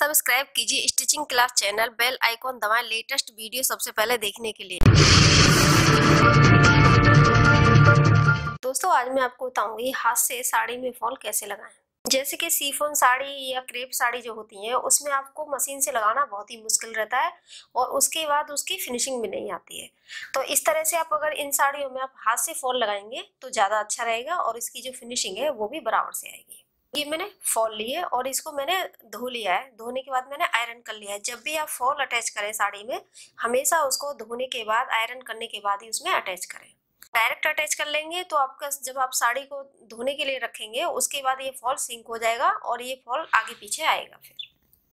Subscribe कीजिए stitching class channel bell icon दबाएँ latest video सबसे पहले देखने के लिए। दोस्तों, आज मैं आपको बताऊँगी हाथ से साड़ी में फॉल कैसे लगाएँ। जैसे कि सीफोन साड़ी या क्रेप साड़ी जो होती है, उसमें आपको मशीन से लगाना बहुत ही मुश्किल रहता है और उसके बाद उसकी फिनिशिंग भी नहीं आती है। तो इस तरह से आप अगर इन साड़ियों में आप हाथ से फॉल लगाएँगे तो ज़्यादा अच्छा रहेगा और इसकी जो फिनिशिंग है, वो भी बराबर से आएगी। ये मैंने फॉल लिए और इसको मैंने धो लिया है। धोने के बाद मैंने आयरन कर लिया है। जब भी आप फॉल अटैच करें साड़ी में, हमेशा उसको धोने के बाद आयरन करने के बाद ही उसमें अटैच करें। डायरेक्ट अटैच कर लेंगे तो आपका जब आप साड़ी को धोने के लिए रखेंगे, उसके बाद ये फॉल सिंक हो जाएगा और ये फॉल आगे पीछे आएगा फिर।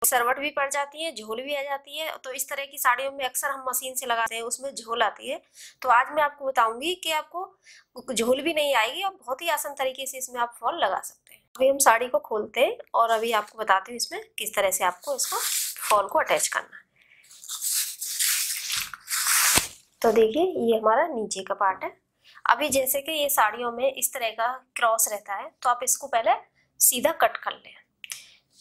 सरवट भी पड़ जाती है, झोल भी आ जाती है। तो इस तरह की साड़ियों में अक्सर हम मशीन से लगाते हैं, उसमें झोल आती है। तो आज मैं आपको बताऊँगी कि आपको झोल भी नहीं आएगी और बहुत ही आसान तरीके से इसमें आप फॉल लगा सकते हैं। अभी हम साड़ी को खोलते हैं और अभी आपको बताती हूँ इसमें किस तरह से आपको इसको फॉल को अटैच करना है। तो देखिए, ये हमारा नीचे का पार्ट है। अभी जैसे कि ये साड़ियों में इस तरह का क्रॉस रहता है तो आप इसको पहले सीधा कट कर लें।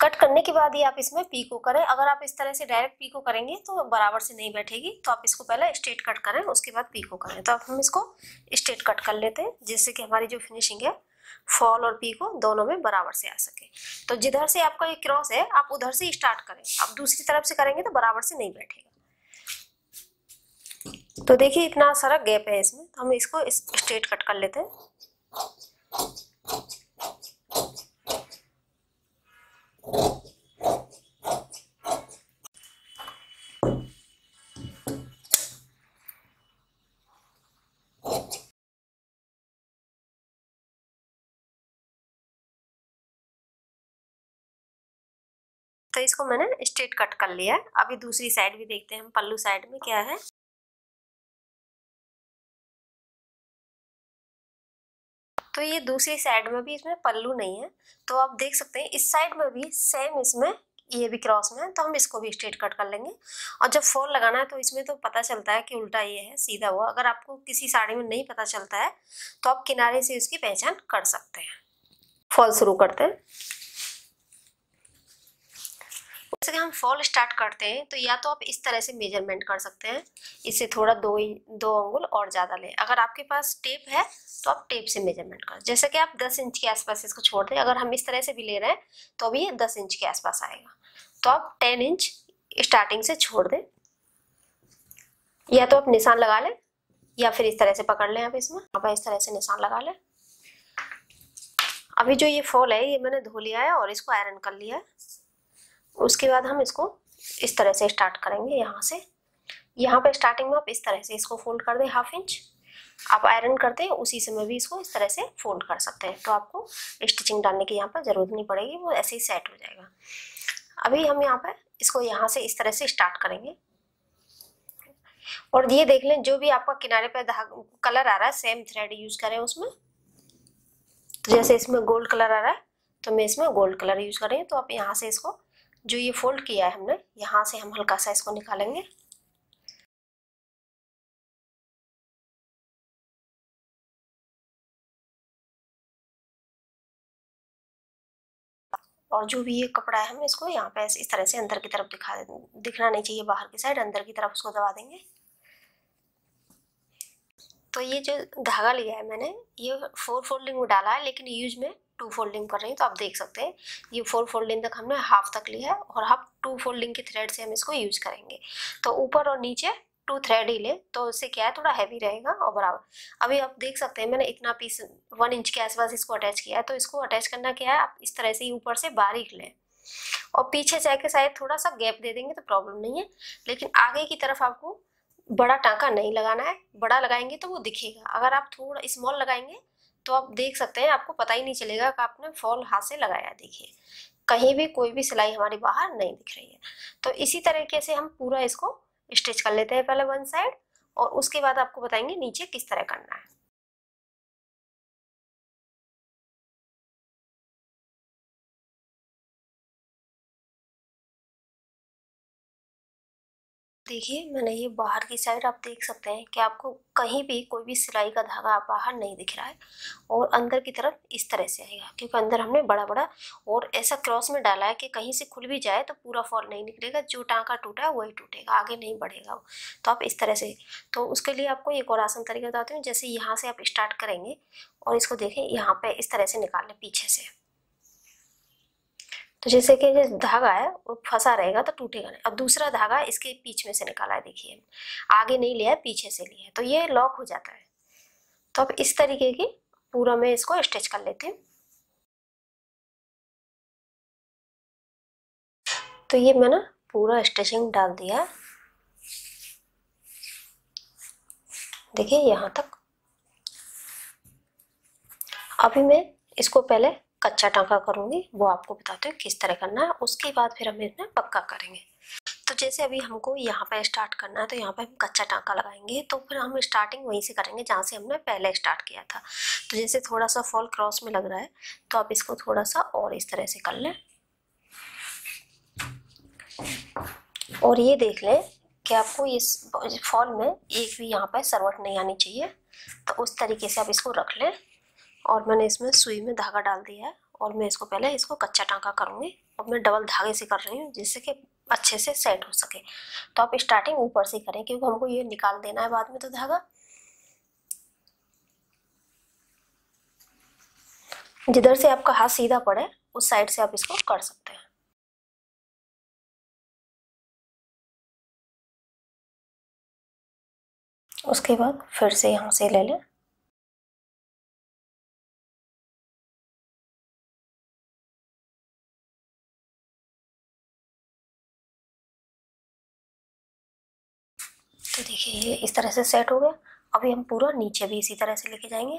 कट करने के बाद ही आप इसमें पीको करें। अगर आप इस तरह से डायरेक्ट पीको करेंगे तो बराबर से नहीं बैठेगी। तो आप इसको पहले स्ट्रेट कट करें, उसके बाद पीको करें। तो अब हम इसको स्ट्रेट कट कर लेते हैं, जिससे कि हमारी जो फिनिशिंग है फॉल और पी को दोनों में बराबर से आ सके। तो जिधर से आपका ये क्रॉस है, आप उधर से स्टार्ट करें। आप दूसरी तरफ़ से करेंगे तो बराबर से नहीं बैठेगा। तो देखिए इतना सारा गैप है इसमें। तो हम इसको स्ट्रेट कट कर लेते हैं। इसको मैंने स्ट्रेट कट कर लिया है। अभी दूसरी साइड भी देखते हैं हम, पल्लू साइड में क्या है। तो ये दूसरी साइड में भी इसमें पल्लू नहीं है। तो आप देख सकते हैं, इस साइड में भी सेम इसमें, ये भी क्रॉस में है तो हम इसको भी स्ट्रेट कट कर लेंगे। और जब फॉल लगाना है तो इसमें तो पता चलता है कि उल्टा ये है, सीधा हुआ। अगर आपको किसी साड़ी में नहीं पता चलता है तो आप किनारे से इसकी पहचान कर सकते हैं। फॉल शुरू करते हैं। जैसे कि हम फॉल स्टार्ट करते हैं तो या तो आप इस तरह से मेज़रमेंट कर सकते हैं। इससे थोड़ा दो दो अंगुल और ज़्यादा लें। अगर आपके पास टेप है तो आप टेप से मेज़रमेंट करें। जैसे कि आप 10 इंच के आसपास इसको छोड़ दें, अगर हम इस तरह से भी ले रहे हैं तो अभी ये 10 इंच के आसपास आएगा। तो आप टेन इंच स्टार्टिंग से छोड़ दें। या तो आप निशान लगा लें, या फिर इस तरह से पकड़ लें आप इसमें। आप इस तरह से निशान लगा लें। अभी जो ये फॉल है, ये मैंने धो लिया है और इसको आयरन कर लिया है। उसके बाद हम इसको इस तरह से स्टार्ट करेंगे यहाँ से। यहाँ पे स्टार्टिंग में आप इस तरह से इसको फोल्ड कर दें हाफ़ इंच आप आयरन करते हैं, उसी समय भी इसको इस तरह से फोल्ड कर सकते हैं। तो आपको स्टिचिंग डालने की यहाँ पर ज़रूरत नहीं पड़ेगी, वो ऐसे ही सेट हो जाएगा। अभी हम यहाँ पर इसको यहाँ से इस तरह से स्टार्ट करेंगे। और ये देख लें, जो भी आपका किनारे पर कलर आ रहा है सेम थ्रेड यूज़ करें उसमें। तो जैसे इसमें गोल्ड कलर आ रहा है तो मैं इसमें गोल्ड कलर यूज़ करें तो आप यहाँ से इसको जो ये फोल्ड किया है हमने, यहाँ से हम हल्का सा इसको निकालेंगे। और जो भी ये कपड़ा है हम इसको यहाँ पे इस तरह से अंदर की तरफ़ दिखा दिखना नहीं चाहिए बाहर की साइड अंदर की तरफ़ उसको दबा देंगे। तो ये जो धागा लिया है मैंने, ये फोर फोल्डिंग में डाला है, लेकिन यूज़ में टू फोल्डिंग कर रही हूँ तो आप देख सकते हैं। ये फोर फोल्डिंग तक हमने हाफ़ तक लिया है और हाफ़ टू फोल्डिंग के थ्रेड से हम इसको यूज़ करेंगे। तो ऊपर और नीचे टू थ्रेड ही ले तो उससे क्या है, थोड़ा हैवी रहेगा और बराबर। अभी आप देख सकते हैं, मैंने इतना पीस वन इंच के आसपास इसको अटैच किया है तो इसको अटैच करना क्या है, आप इस तरह से ही ऊपर से बारीक लें। और पीछे चाहे के शायद थोड़ा सा गैप दे देंगे तो प्रॉब्लम नहीं है। लेकिन आगे की तरफ़ आपको बड़ा टाँका नहीं लगाना है, बड़ा लगाएँगे तो वो दिखेगा। अगर आप थोड़ा स्मॉल लगाएँगे तो आप देख सकते हैं, आपको पता ही नहीं चलेगा कि आपने फॉल हाथ से लगाया, देखिए। कहीं भी कोई भी सिलाई हमारी बाहर नहीं दिख रही है। तो इसी तरीके से हम पूरा इसको स्टिच कर लेते हैं पहले वन साइड और उसके बाद आपको बताएँगे नीचे किस तरह करना है। देखिए मैंने ये बाहर की साइड आप देख सकते हैं कि आपको कहीं भी कोई भी सिलाई का धागा बाहर नहीं दिख रहा है और अंदर की तरफ़ इस तरह से आएगा, क्योंकि अंदर हमने बड़ा बड़ा और ऐसा क्रॉस में डाला है कि कहीं से खुल भी जाए तो पूरा फॉल नहीं निकलेगा, जो टाँका टूटा है वही टूटेगा, आगे नहीं बढ़ेगा वो। तो आप इस तरह से तो उसके लिए आपको एक और आसान तरीका बताती हूँ, जैसे यहाँ से आप स्टार्ट करेंगे और इसको देखें, यहाँ पर इस तरह से निकाल लें पीछे से। तो जैसे कि धागा है, वो फंसा रहेगा तो टूटेगा नहीं। और दूसरा धागा इसके बीच में से निकाला है, देखिए। आगे नहीं लिया है, पीछे से लिया है। तो ये लॉक हो जाता है। तो अब इस तरीके की पूरा मैं इसको स्टिच कर लेती हूँ। तो ये मैंने पूरा स्टिचिंग डाल दिया। देखिए, यहाँ तक। अभी मैं इसको पहले कच्चा टाँका करूँगी, वो आपको बताते हैं किस तरह करना है, उसके बाद फिर हम इसमें पक्का करेंगे। तो जैसे अभी हमको यहाँ पर स्टार्ट करना है तो यहाँ पर हम कच्चा टाँका लगाएँगे तो फिर हम स्टार्टिंग वहीं से करेंगे जहाँ से हमने पहले स्टार्ट किया था। तो जैसे थोड़ा सा फॉल क्रॉस में लग रहा है तो आप इसको थोड़ा सा और इस तरह से कर लें। और ये देख लें कि आपको इस फॉल में एक भी यहाँ पर सरवट नहीं आनी चाहिए तो उस तरीके से आप इसको रख लें। और मैंने इसमें सुई में धागा डाल दिया है और मैं इसको पहले इसको कच्चा टाँका करूँगी और मैं डबल धागे से कर रही हूँ जिससे कि अच्छे से सेट हो सके। तो आप स्टार्टिंग ऊपर से करें क्योंकि हमको ये निकाल देना है बाद में तो धागा। जिधर से आपका हाथ सीधा पड़े, उस साइड से आप इसको कर सकते हैं। उसके बाद फिर से यहाँ से ले लें। तो देखिए, ये इस तरह से सेट हो गया। अभी हम पूरा नीचे भी इसी तरह से लेके जाएँगे।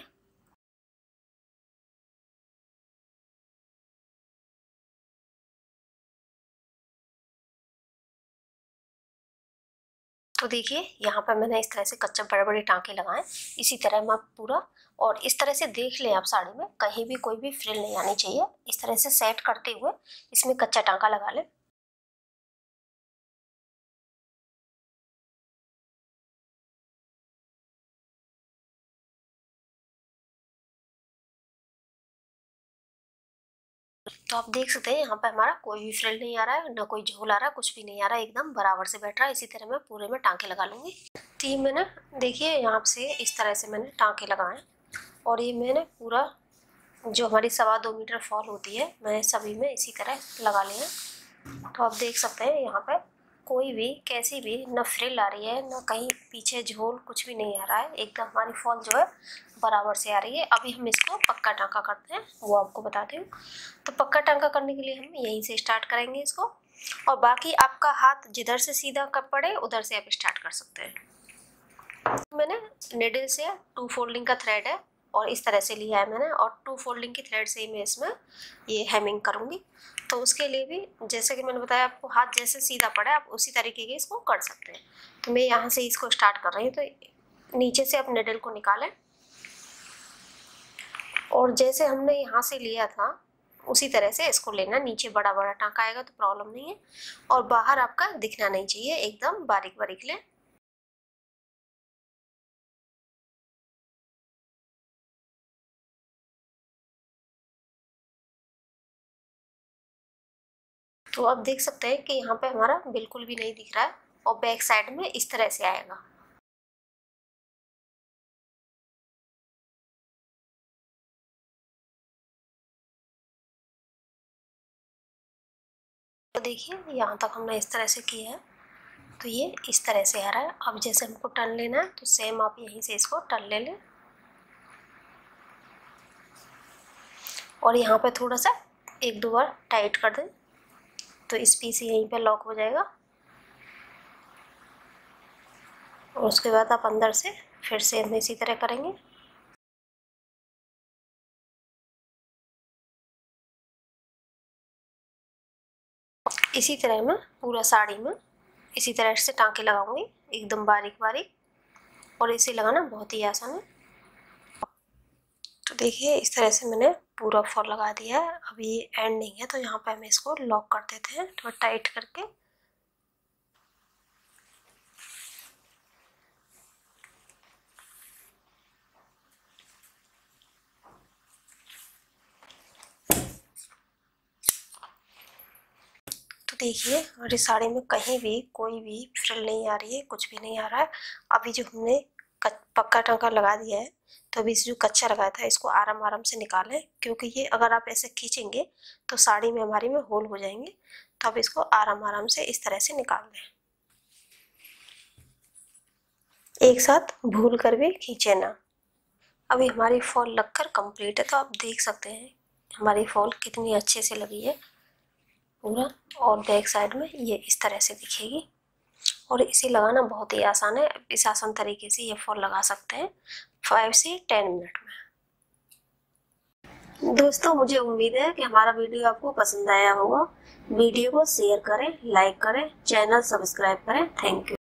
तो देखिए, यहाँ पर मैंने इस तरह से कच्चे बड़े बड़े टाँके लगाए। इसी तरह मैं पूरा और इस तरह से देख लें आप साड़ी में, कहीं भी कोई भी फ्रिल नहीं आनी चाहिए। इस तरह से सेट करते हुए इसमें कच्चा टाँका लगा लें। तो आप देख सकते हैं, यहाँ पे हमारा कोई भी फ्रिल नहीं आ रहा है, ना कोई झोल आ रहा है कुछ भी नहीं आ रहा है एकदम बराबर से बैठ रहा है। इसी तरह मैं पूरे में टाँके लगा लूँगी। तो ये मैंने देखिए, यहाँ से इस तरह से मैंने टाँके लगाए और ये मैंने पूरा, जो हमारी सवा दो मीटर फॉल होती है, मैंने सभी में इसी तरह लगा लिया तो आप देख सकते हैं, यहाँ पर कोई भी, कैसी भी न फ्रिल आ रही है, न कहीं पीछे झोल कुछ भी नहीं आ रहा है। एकदम हमारी फॉल जो है, बराबर से आ रही है। अभी हम इसको पक्का टाँका करते हैं, वो आपको बताती हूँ। तो पक्का टाँका करने के लिए हम यहीं से स्टार्ट करेंगे इसको। और बाकी आपका हाथ जिधर से सीधा कब पड़े, उधर से आप स्टार्ट कर सकते हैं। मैंने निडल से टू फोल्डिंग का थ्रेड है। और इस तरह से लिया है मैंने और टू फोल्डिंग की थ्रेड से ही मैं इसमें ये हेमिंग करूँगी। तो उसके लिए भी जैसे कि मैंने बताया, आपको हाथ जैसे सीधा पड़ा आप उसी तरीके के इसको कर सकते हैं। तो मैं यहाँ से इसको स्टार्ट कर रही हूँ तो नीचे से आप निडल को निकालें। और जैसे हमने यहाँ से लिया था, उसी तरह से इसको लेना। नीचे बड़ा बड़ा टाँका आएगा तो प्रॉब्लम नहीं है। और बाहर आपका दिखना नहीं चाहिए, एकदम बारीक बारीक लें। तो आप देख सकते हैं कि यहाँ पे हमारा बिल्कुल भी नहीं दिख रहा है और बैक साइड में इस तरह से आएगा। तो देखिए, यहाँ तक हमने इस तरह से किया है। तो ये इस तरह से आ रहा है। अब जैसे हमको टर्न लेना है तो सेम आप यहीं से इसको टर्न ले लें। और यहाँ पे थोड़ा सा एक दो बार टाइट कर दें। तो इस पीस यहीं पे लॉक हो जाएगा। और उसके बाद आप अंदर से फिर से हम इसी तरह करेंगे। इसी तरह मैं पूरा साड़ी में इसी तरह से टाँके लगाऊँगी, एकदम बारीक बारीक। और इसे लगाना बहुत ही आसान है। तो देखिए, इस तरह से मैंने पूरा फॉर लगा दिया है। अभी एंड नहीं है तो यहाँ पे हमें इसको लॉक कर देते हैं, थोड़ा तो टाइट करके। तो देखिए, हमारी साड़ी में कहीं भी कोई भी फ्रिल नहीं आ रही है, कुछ भी नहीं आ रहा है। अभी जो हमने पक्का टंका लगा दिया है तो अभी जो कच्चा लगाया था, इसको आराम आराम से निकालें, क्योंकि ये अगर आप ऐसे खींचेंगे तो साड़ी में हमारी में होल हो जाएँगे तो अब इसको आराम आराम से इस तरह से निकाल दें एक साथ भूल कर भी खींचे ना। अभी हमारी फॉल लगकर कंप्लीट है तो आप देख सकते हैं, हमारी फॉल कितनी अच्छे से लगी है। पूरा, और बैक साइड में ये इस तरह से दिखेगी। और इसे लगाना बहुत ही आसान है। इस आसान तरीके से ये फॉल लगा सकते हैं फाइव से टेन मिनट में। दोस्तों, मुझे उम्मीद है कि हमारा वीडियो आपको पसंद आया होगा। वीडियो को शेयर करें लाइक करें चैनल सब्सक्राइब करें। Thank you